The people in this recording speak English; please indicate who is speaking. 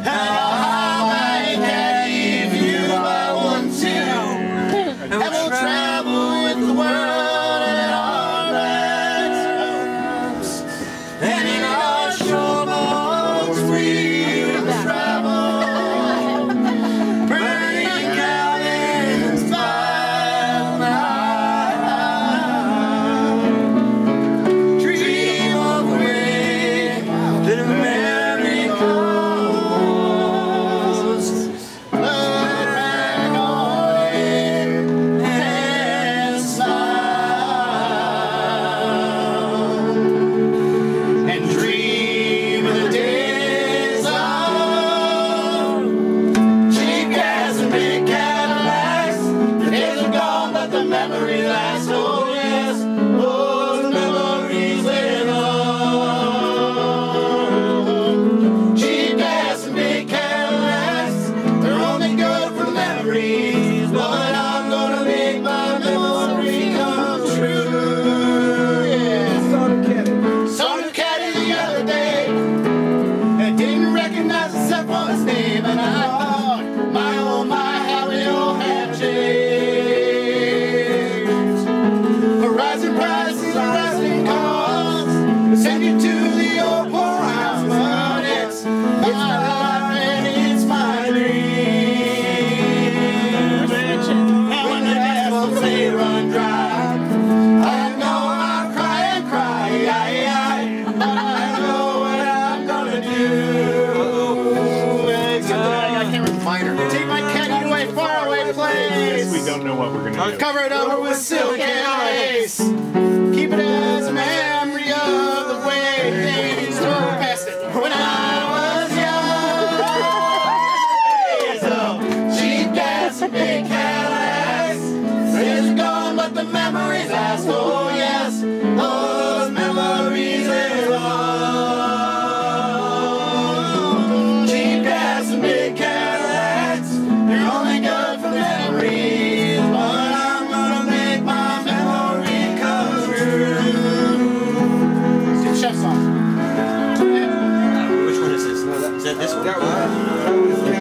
Speaker 1: Hey! Namaste. faraway place. place. We don't
Speaker 2: know what we're going to do.
Speaker 1: Cover it over with silicon.